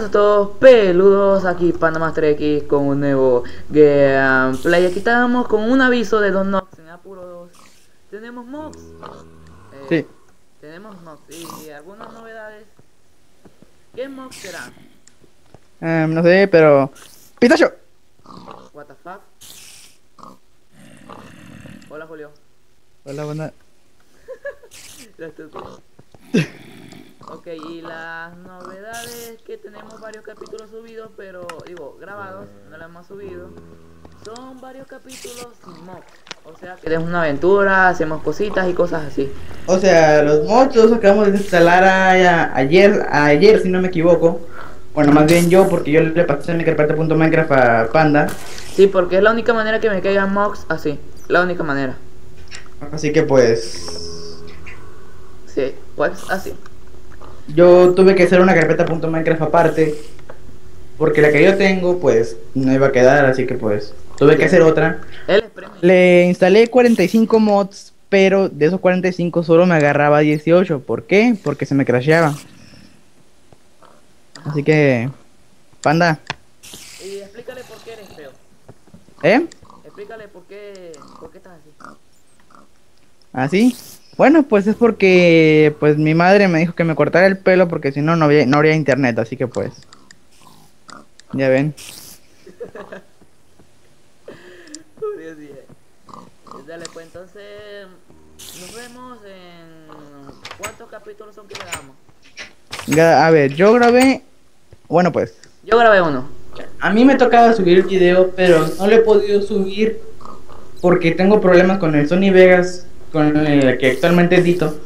estamos todos peludos aquí Panamá X con un nuevo gameplay. Aquí estamos con un aviso de Dos Nox en Apuro 2. Tenemos mobs. Eh, Sí. Tenemos mobs y algunas novedades. ¿Qué mobs serán? Em, no sé, pero. ¡Pitacho! What the fuck? Hola Julio. Hola, buena. Lo estúpido. Ok, y las novedades que tenemos varios capítulos subidos, pero digo, grabados, no los hemos subido. Son varios capítulos sin mods. O sea, que es una aventura, hacemos cositas y cosas así. O sea, los mods los acabamos de instalar a- ayer, ayer, si no me equivoco. Bueno, más bien yo, porque yo le pasé mi carpeta.minecraft a Panda. Sí, porque es la única manera que me caigan mods así. La única manera. Así que pues. Sí, pues así. Yo tuve que hacer una carpeta.minecraft aparte. Porque la que yo tengo, pues, no iba a quedar, así que pues. Tuve que hacer otra. Le instalé 45 mods, pero de esos 45 solo me agarraba 18. ¿Por qué? Porque se me crasheaba. Así que, panda, Y explícale por qué eres feo. ¿eh? Explícale por qué, por qué estás así. ¿Así? Bueno, pues es porque pues mi madre me dijo que me cortara el pelo porque si no no había, no habría internet, así que pues. Ya ven. Dale, pues entonces nos vemos en cuántos capítulos son que grabamos. A ver, yo grabé. Bueno, pues. Yo grabé uno. A mí me tocaba subir el video, pero no lo he podido subir porque tengo problemas con el Sony Vegas, con el que actualmente edito,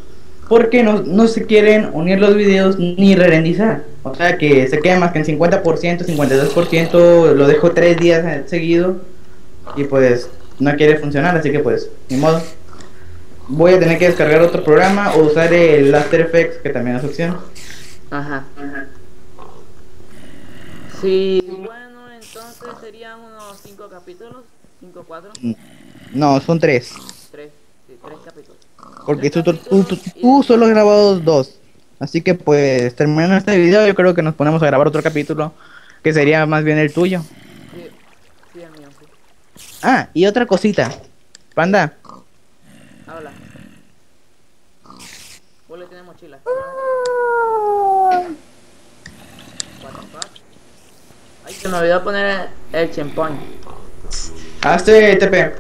porque no, no se quieren unir los videos ni re-rendizar. O sea que se queda más que en 50%, 52%, lo dejo tres días eh, seguido y pues no quiere funcionar, así que pues, ni modo. Voy a tener que descargar otro programa o usar el After Effects, que también es opción. Ajá. Sí, bueno, entonces serían unos 5 capítulos. 5, 4, No, son tres. 3. Sí, 3 capítulos. Porque tú, Tres tú, tú, tú- capítulos y- tú solo has grabado dos. Así que pues terminando este video yo creo que nos ponemos a grabar otro capítulo. Que sería más bien el tuyo. Sí, sí, el mío, sí. Ah, y otra cosita. Panda. Habla. Vos le tienes mochila. Ay, se me olvidó poner el checkpoint. Hazte TP.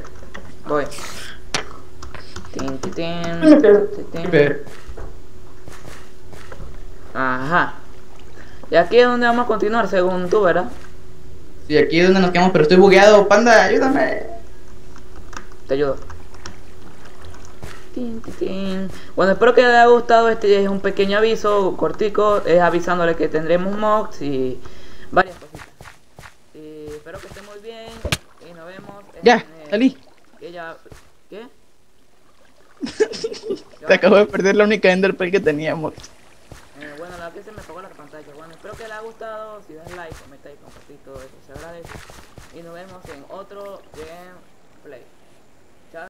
Voy. Tin, tin, tin, tin, tin. Ajá. Y aquí es donde vamos a continuar, según tú, ¿verdad? Sí, aquí es donde nos quedamos, pero estoy bugueado. Panda, ayúdame. Te ayudo. Tin, tin, tin. Bueno, espero que les haya gustado. Este es un pequeño aviso cortico. Es avisándole que tendremos mods y varias cositas. Y espero que estén muy bien. Y nos vemos. en Ya, el- salí. que ya- ¿Qué? Te acabo de perder la única Enderpearl que teníamos. Eh, bueno, la que se me apagó la pantalla. Bueno, espero que les haya gustado. Si das like, comenta y compartir todo eso. Se agradece. Y nos vemos en otro gameplay.